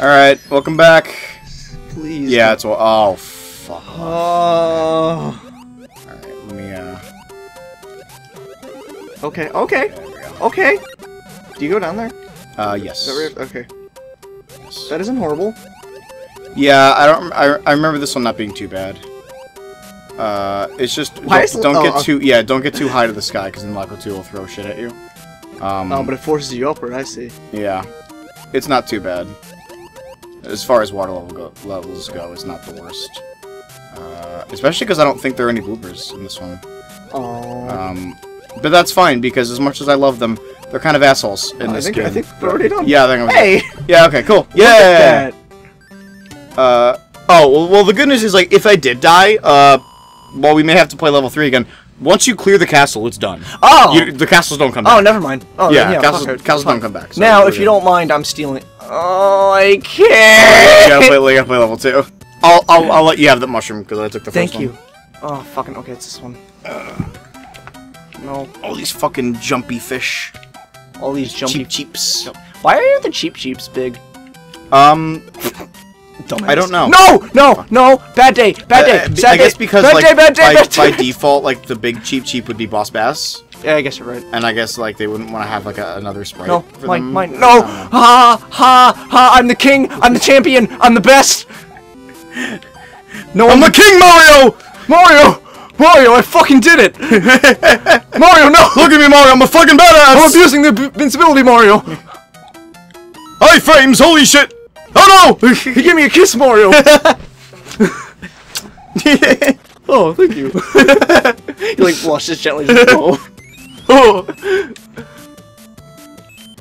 Alright, welcome back. Please. Yeah, it's... Oh, fuck. Oh. Alright, let me, uh... Okay. Okay. Okay. Do you go down there? Uh, yes. That where- Okay. yes. That isn't horrible. Yeah, I don't... I, I remember this one not being too bad. Uh, it's just... Why don't, don't oh, get too... Yeah, don't get too high to the sky, because then Lakitu will throw shit at you. Um, Oh, but it forces you upward. I see. Yeah. It's not too bad. As far as water level go levels go, it's not the worst. Uh, especially because I don't think there are any bloopers in this one. Oh. Um, but that's fine, because as much as I love them, they're kind of assholes in this think game. I think we're already done. Yeah, I think I'm Hey. Yeah, okay, cool. Yeah! Uh, oh, well, well, the good news is, like, if I did die, uh, well, we may have to play level 3 again. Once you clear the castle, it's done. Oh. You, the castles don't come back. oh, never mind. Oh, yeah, then, yeah. castles, fuck castles Fine. don't come back. so now, if you don't mind, I'm stealing. Oh, I can't. gotta play, you gotta play level 2. I'll, I'll, I'll let you have the mushroom, because I took the Thank first you. Oh, fucking. Okay, it's this one. no, All these fucking jumpy fish. all these jumpy. Cheep Cheeps. Why are the Cheep Cheeps big? Um, Dumbass. I don't know. No, no, no. Bad day. Bad uh, day. Uh, I, Sad I guess day. because bad like day, bad day, by, bad by default, like the big Cheep Cheep would be Boss Bass, Yeah, I guess you're right. and I guess like they wouldn't want to have like a, another sprite. No, for mine, them. mine. No, ha, ha, ha. I'm the king. I'm the champion. I'm the best. No, I'm the King Mario. Mario. Mario, I fucking did it. Mario, no. Look at me, Mario. I'm a fucking badass. I'm abusing the invincibility, Mario. I-frames. Holy shit. Oh no. He gave me a kiss, Mario. oh, thank you. he like blushes gently. Just, oh. oh.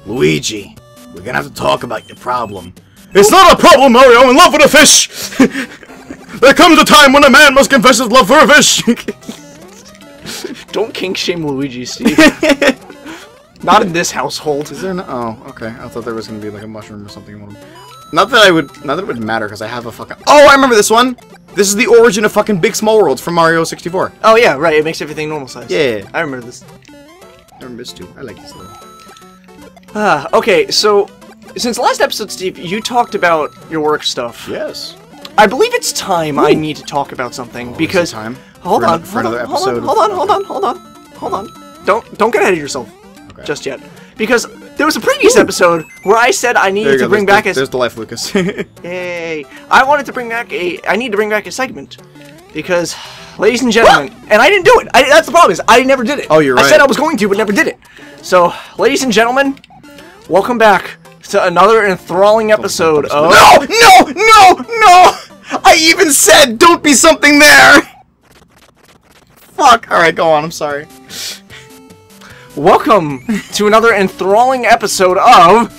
Luigi, we're gonna have to talk about your problem. It's not a problem, Mario. I'm in love with a fish. there comes a time when a man must confess his love for a fish. Don't kink shame Luigi, Steve. Not in this household. Is there no? Oh, okay. I thought there was gonna be like a mushroom or something in one of them. Not that I would. Not that it would matter because I have a fucking. Oh, I remember this one. This is the origin of fucking Big Small Worlds from Mario 64. Oh yeah, right. It makes everything normal size. Yeah. I remember this. I remember this too. I like this little. Ah, okay. So, since last episode, Steve, you talked about your work stuff. Yes. I believe it's time I need to talk about something because time hold on, for hold on, hold on, episode hold on, hold on, hold on, hold on. Don't don't get ahead of yourself Okay. just yet, because there was a previous episode where I said I needed to go. bring there's, back a there's, there's the life, Lucas. Yay! I wanted to bring back a. I need to bring back a segment because, ladies and gentlemen, and I didn't do it. I, that's the problem is I never did it. Oh, you're right. I said. I was going to, but never did it. So, ladies and gentlemen, welcome back to another enthralling episode of. no! No! No! No! I even said don't be something there. Fuck. All right, go on. I'm sorry. Welcome to another enthralling episode of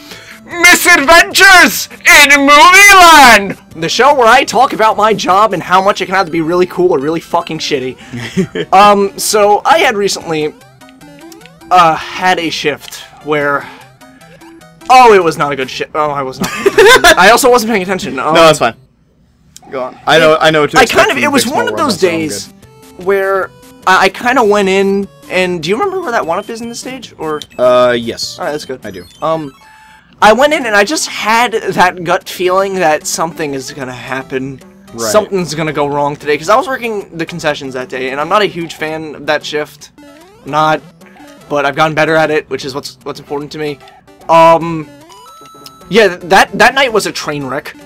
Misadventures in Movie Land, the show where I talk about my job and how much it can either be really cool or really fucking shitty. um, so I had recently uh had a shift where oh, it was not a good shift. Oh, I was not. I also wasn't paying attention. Um, No, that's fine. Go on. I know. I know. What to I kind of it was one of those so days good. where I, I kind of went in and do you remember where that one up is in the stage or? Uh, yes. All right, that's good. I do. Um, I went in and I just had that gut feeling that something is gonna happen. Right. Something's gonna go wrong today because I was working the concessions that day, and I'm not a huge fan of that shift. Not, but I've gotten better at it, which is what's what's important to me. Um, yeah, that that night was a train wreck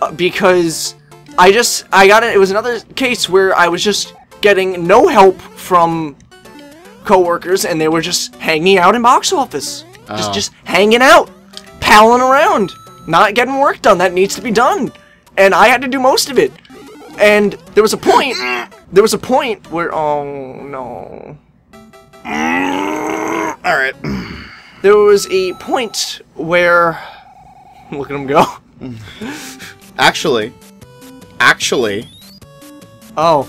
uh, because I just I got it. It was another case where I was just getting no help from coworkers, and they were just hanging out in box office, just Oh. just hanging out, palling around, not getting work done that needs to be done, and I had to do most of it. And there was a point. There was a point where oh no. All right. There was a point where look at him go. Actually, actually, Oh,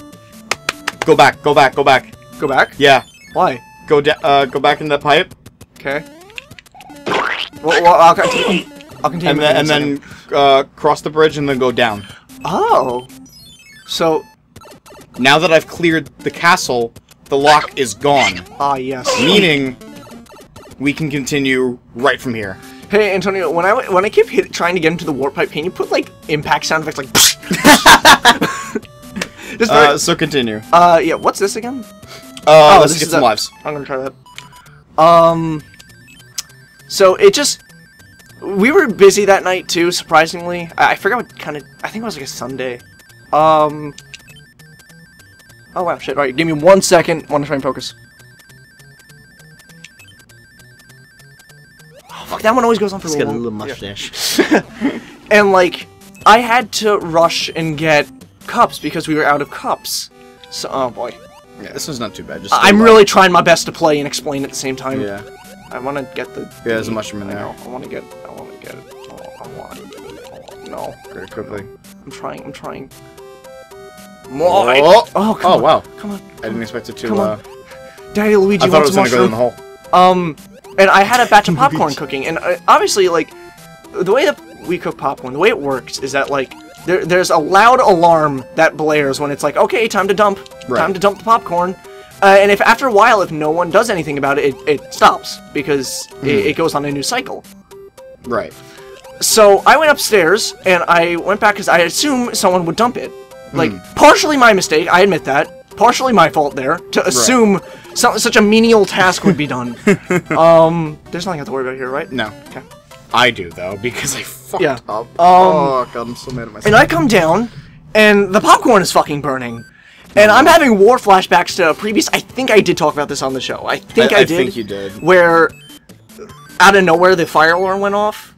go back. Go back. Go back. go back. Yeah. Why? Go da- Uh, go back in that pipe, Okay. Well, well I'll continue. I'll continue. and then and then uh, cross the bridge and then go down. Oh. So Now that I've cleared the castle, the lock is gone, ah yes. meaning we can continue right from here. Hey Antonio, when I when I keep hit, trying to get into the warp pipe, can you put like impact sound effects like? Just very, Uh, so continue. uh, yeah. What's this again? Uh, oh, let's this get is some a- lives. I'm gonna try that. Um. So it just we were busy that night too. Surprisingly, I, I forgot what kind of. I think it was like a Sunday. Um. Oh wow, shit! All right, give me one second. Want to try and focus. Oh fuck! That one always goes on for a Let's get a little. little long. mustache. And like, I had to rush and get cups because we were out of cups. So, oh boy. Yeah, this one's not too bad. Just I'm really trying my best to play and explain at the same time. Yeah. I want to get the. Yeah, there's a mushroom in there. know. I want to get. I want to get. Oh, I want. Oh, no. Very quickly. I'm trying. I'm trying. More. Oh, Oh, come oh wow. Come on. I didn't expect it to. Come on. uh, Daddy Luigi I thought it wants was gonna go in the mushroom. hole. Um, and I had a batch of popcorn cooking, and uh, obviously, like, the way that we cook popcorn, the way it works is that like there, there's a loud alarm that blares when it's like, okay, time to dump, Right. time to dump the popcorn. Uh, and if after a while, if no one does anything about it, it, it stops because Hmm. it, it goes on a new cycle. Right. So I went upstairs and I went back because I assume someone would dump it. Like Hmm. partially my mistake, I admit that. Partially my fault there to assume so, such a menial task would be done. um, there's nothing I have to worry about here, right? No. Okay. I do though because I fucked Yeah. up. Um, oh god, I'm so mad at myself. And I come down, and the popcorn is fucking burning. And I'm having war flashbacks to a previous. I think I did talk about this on the show. I think I, I did. think you did. Where out of nowhere the fire alarm went off.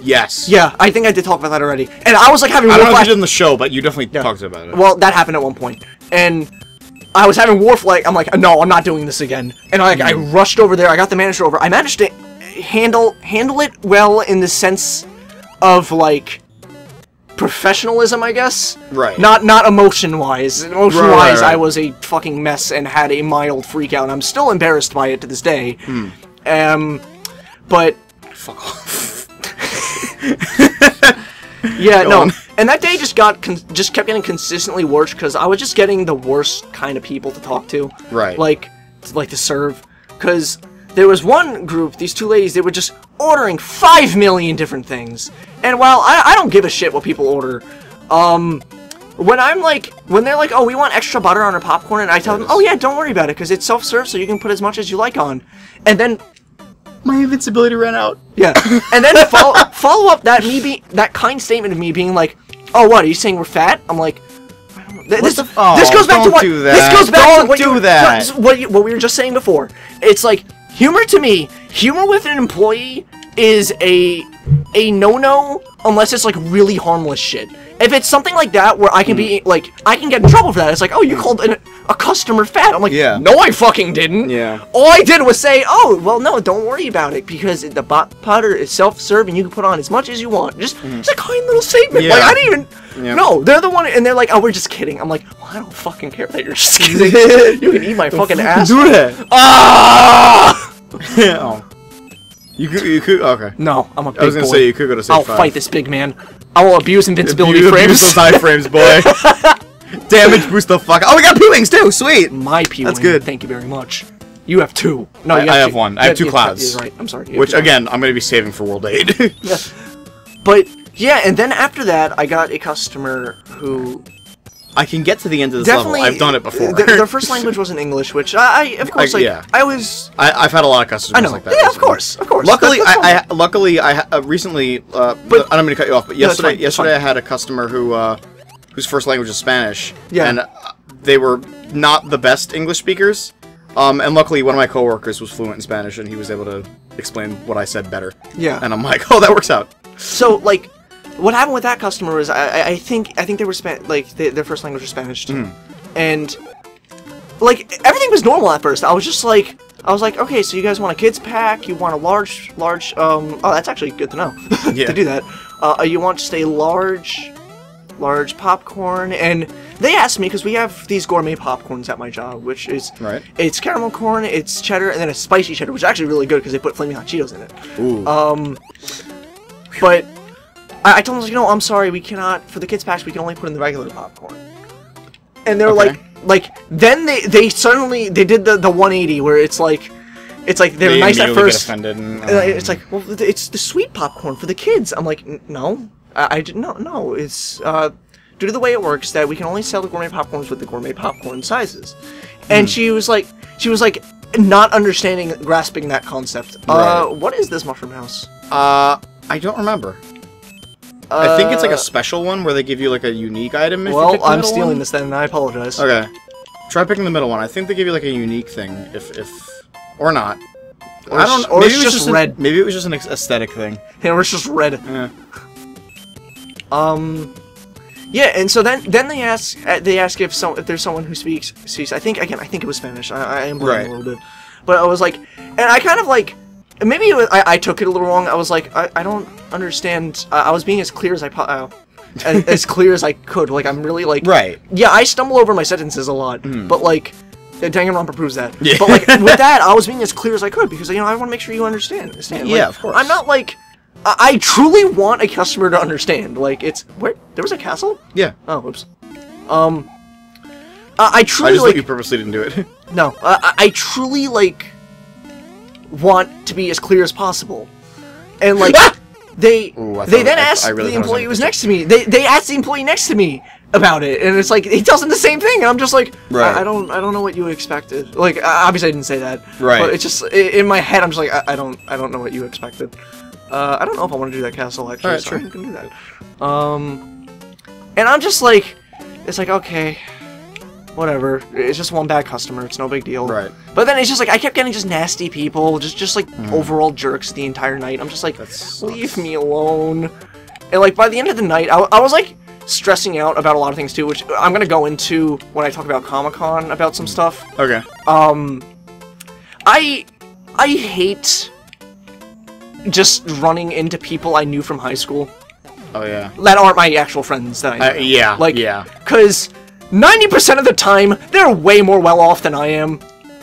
yes. Yeah, I think I did talk about that already. And I was like having war. I war don't know if you flashbacks. did in the show, but you definitely talked about it. Well, that happened at one point, and I was having war flag. I'm like, no, I'm not doing this again. And I, I Hmm. rushed over there. I got the manager over. I managed to handle handle it well in the sense of like professionalism, I guess. Right. Not not emotion wise. Emotion wise, right, right. I was a fucking mess and had a mild freak out. I'm still embarrassed by it to this day. Hmm. Um, but Fuck off. Yeah, Go no. on. And that day just got con- just kept getting consistently worse because I was just getting the worst kind of people to talk to. Right. Like, like to serve, because there was one group, these two ladies, they were just ordering five million different things. And while I, I don't give a shit what people order, um, when I'm like, when they're like, oh, we want extra butter on our popcorn, and I tell them, oh yeah, don't worry about it, because it's self-serve, so you can put as much as you like on. And then My invincibility ran out. yeah, and then follow, follow up that me being that kind statement of me being like, "Oh, what are you saying? We're fat?" I'm like. Th- this, the oh, this goes back to what do this goes back to Don't what do you, what, you, what we were just saying before. It's like humor to me. Humor with an employee is a a no no unless it's like really harmless shit. If it's something like that where I can be Hmm. like I can get in trouble for that. It's like, oh, you called an, a customer fat. I'm like, Yeah. no, I fucking didn't. Yeah. All I did was say, oh, well, no, don't worry about it because the bot potter is self-serve and you can put on as much as you want. Just, just a kind little statement. Yeah. Like I didn't even. Yeah. No, they're the one, and they're like, oh, we're just kidding. I'm like, well, I don't fucking care that you're just kidding. you can eat my fucking ass. Do that. Ah! oh. You could. You could. Okay. No, I'm a big I was gonna boy. say you could go to safe I'll five. fight this big man. I will abuse invincibility Abuse- frames. abuse those I-frames, boy. Damage boost the fuck. Oh, we got P wings too. Sweet. My P That's good. Thank you very much. You have two. No, I- you I have one. I You have two clouds. you're right. I'm sorry. Which again, I'm gonna be saving for World Eight. But yeah, and then after that, I got a customer who I can get to the end of this definitely level. I've done it before. Their, their first language wasn't English, which I, I of course, like, yeah. I was. I, I've had a lot of customers I know. like that. Yeah, of course, of course. Luckily, that's I, I luckily I uh, recently. Uh, But- I don't mean to cut you off, but No, yesterday, fine, yesterday. I had a customer who, uh, whose first language is Spanish. Yeah. And uh, they were not the best English speakers. Um, and luckily, one of my coworkers was fluent in Spanish, and he was able to explain what I said better. Yeah. And I'm like, oh, that works out. So like, what happened with that customer was I, I- think I think they were spent like they, their first language was Spanish too, Hmm. and like everything was normal at first. I was just like. I was like, okay, so you guys want a kids pack? You want a large, large? Um, oh, that's actually good to know. Yeah. to do that, uh, you want just a large, large popcorn? And they asked me because we have these gourmet popcorns at my job, which is Right. It's caramel corn, it's cheddar, and then a spicy cheddar, which is actually really good because they put flaming hot Cheetos in it. Ooh. Um, but I, I told them, you know, I'm sorry, we cannot, for the kids packs, we can only put in the regular popcorn. And they're Okay. like, like, then they, they suddenly, they did the, the 180 where it's like, It's like they're They nice at first. and, Uh, It's um, like, well, it's the sweet popcorn for the kids. I'm like, no, I, I didn't. No, no, it's uh, due to the way it works that we can only sell the gourmet popcorns with the gourmet popcorn sizes. And Hmm. she was like, she was like, not understanding, grasping that concept. Uh, what is this mushroom house? Uh, I don't remember. I think it's like Uh, a special one where they give you like a unique item. If you Well, I'm stealing one. this then, and I apologize. Okay. Try picking the middle one. I think they give you like a unique thing, if if or not. Or I don't. or maybe it's it was just an- red. maybe it was just an aesthetic thing. And it's just red. Eh. Um, yeah, and so then then they ask uh, they ask if some if there's someone who speaks speaks. I think again I think it was Spanish. I, I am Right. a little bit, but I was like, and I kind of like maybe was, I, I took it a little wrong. I was like I, I don't understand. I, I was being as clear as I uh, as, as clear as I could. Like I'm really like Right. yeah, I stumble over my sentences a lot, but like, Danganronpa proves that. Yeah. But like with that, I was being as clear as I could because you know I want to make sure you understand. understand. Like, Yeah, of course. I'm not like, I, I truly want a customer to understand. Like it's where there was a castle. Yeah. Oh, oops. Um, I, I I truly just like thought you purposely didn't do it. no. I- I truly like want to be as clear as possible, and like they Ooh, they then I- asked I really the thought it was employee who was next to me. They they asked the employee next to me about it, and it's like he tells them the same thing, and I'm just like, Right. I, I don't I don't know what you expected. Like obviously I didn't say that, Right. But it's just in my head I'm just like I, I don't I don't know what you expected. Uh, I don't know if I want to do that castle actually. Alright, so sure. I'm do that. Um, and I'm just like, it's like okay, whatever. It's just one bad customer. It's no big deal. Right. But then it's just like I kept getting just nasty people, just just like overall jerks the entire night. I'm just like, leave me alone. And like by the end of the night, I, I was like stressing out about a lot of things too, which I'm gonna go into when I talk about Comic Con about some stuff. okay. Um, I I hate just running into people I knew from high school Oh yeah. that aren't my actual friends that I know. Uh, yeah. Like, yeah. Because 90% of the time, they're way more well off than I am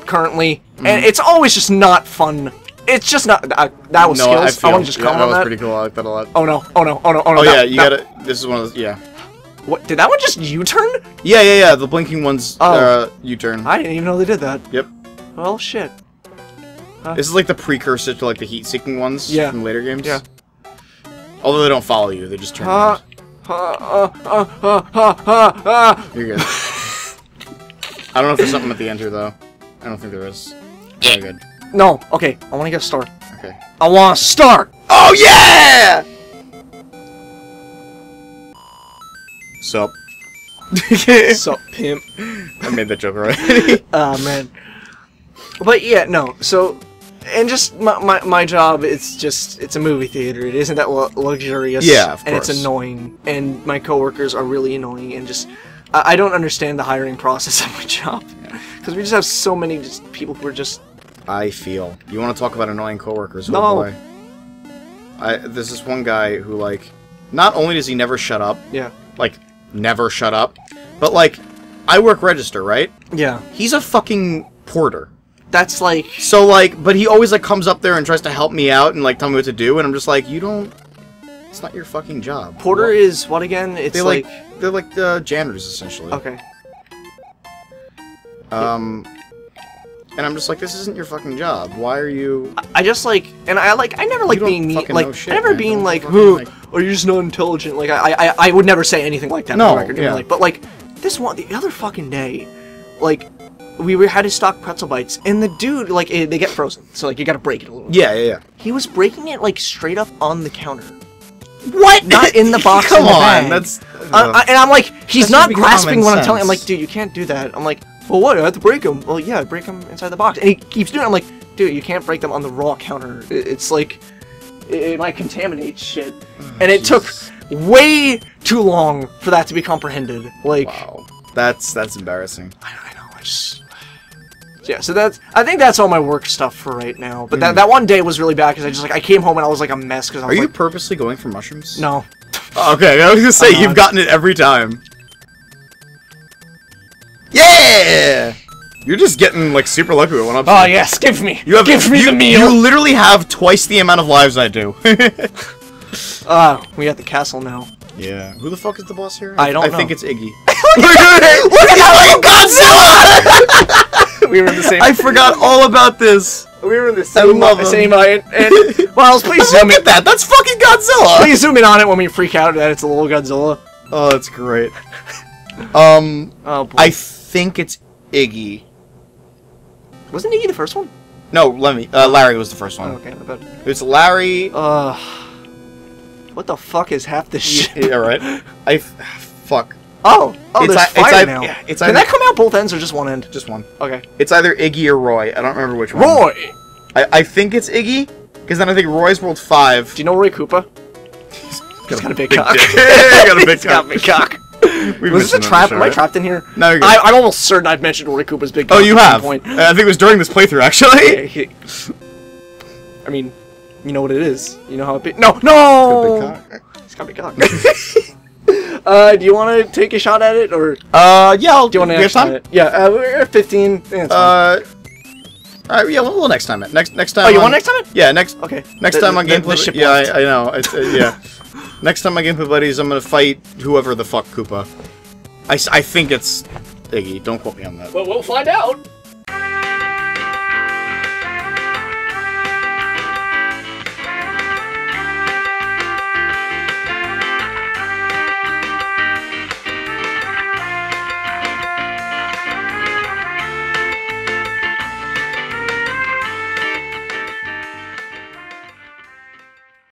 currently. Mm-hmm. And it's always just not fun. It's just not. Uh, that was no, skills. I, I feel. want to just yeah, comment that on was that. pretty cool. I like that a lot. Oh no, oh no, oh no, oh no. Oh that- yeah, you that- gotta. This is one of those. Yeah. What, did that one just U turn? Yeah, yeah, yeah. The blinking ones. Oh. Uh, U-turn. I didn't even know they did that. Yep. Well, shit. This is like the precursor to like the heat-seeking ones Yeah. from later games. Yeah. Although they don't follow you, they just turn. Uh, around. uh, uh, uh, uh, uh, uh. You're good. I don't know if there's something at the end here though. I don't think there is. Very good. No, okay. I want to get a star. Okay. I want a star. Oh yeah! Sup? so pimp. I made that joke already. Oh man. But yeah, no. So, and just my, my, my job, it's just it's a movie theater. It isn't that lu- luxurious. Yeah, of And it's annoying, and my coworkers are really annoying, and just I, I don't understand the hiring process at my job because we just have so many just people who are just I feel. You want to talk about annoying coworkers? No. Oh boy. I there's this one guy who like, not only does he never shut up, yeah like never shut up, but like, I work register, right? yeah. He's a fucking porter. That's like So like, but he always like comes up there and tries to help me out and like tell me what to do, and I'm just like, you don't. It's not your fucking job. Porter What- is what again? It's They like, like, they're like the janitors essentially. okay. Um, and I'm just like, this isn't your fucking job. Why are you? I just like, and I like, I never like being mean, like, shit, I never man. being like, "Huh, like-" are you just not intelligent? Like, I, I, I would never say anything like that. No, record, yeah. Like, but like, this one, the other fucking day, like, we were had to stock pretzel bites, and the dude, like, eh, they get frozen, so like, you gotta break it a little. Yeah, yeah, yeah. He was breaking it like straight up on the counter. What? Not in the box. Come the on, that's. Uh, I- and I'm like, he's not grasping what I'm telling. Him. I'm like, dude, you can't do that. I'm like, well, what? I have to break them. Well, yeah, break them inside the box. And he keeps doing. it. I'm like, dude, you can't break them on the raw counter. It- It's like, it, it might contaminate shit. and it took way too long for that to be comprehended. Like, wow, that's that's embarrassing. I, I know. I just. Yeah, so that's. I think that's all my work stuff for right now. But that, that one day was really bad because I just like I came home and I was like a mess because I Are was you like, purposely going for mushrooms? no. Okay, I was gonna say you've gotten it every time. Yeah. You're just getting like super lucky with one up. Oh yes, give me. You have give me you, the meal. You literally have twice the amount of lives I do. Ah, we at the castle now. yeah. Who the fuck is the boss here? I don't I know. think it's Iggy. Look at Look at Godzilla! we were in the same. I forgot all about this. we were in the I love him. same height. And Miles, please zoom in. at that. That's fucking Godzilla. Please zoom in on it when we freak out that it's a little Godzilla. Oh, that's great. Um, Oh boy. I think it's Iggy. wasn't Iggy the first one? No, let me. Uh, Larry was the first one. Oh, okay, bad. It's Larry. Uh, what the fuck is half this shit? yeah, right. I fuck. Oh, oh, It's there's ei- it's fire now. yeah, it's Can either- that come out both ends or just one end? Just one. Okay. It's either Iggy or Roy. I don't remember which one. Roy! I, I think it's Iggy, because then I think Roy's World Five. Do you know Roy Koopa? He's got a big, cock. dick. got a big He's got cock. a big cock. We've Was this a trap? Am I trapped in here? No, you're good. I, I'm almost certain I've mentioned Roy Koopa's big cock Oh, you have. point. Uh, I think it was during this playthrough, actually. I mean, you know what it is. You know how it be. No, no! It's a big cock. He's got a big cock. Uh, do you want to take a shot at it, or do Uh, yeah. I'll, you want to we have time? it? Yeah, uh, we're at 15. Yeah, it's. Uh, all right. Yeah, we'll, we'll next time it. Next next time. oh, you on- want next time? it? Yeah, next. Okay. Next The- time on gameplay. yeah. I, I know. It's, uh, yeah. next time on GameplayBuddies, I'm gonna fight whoever the fuck Koopa. I, I think it's Iggy. Don't quote me on that. But we'll find out.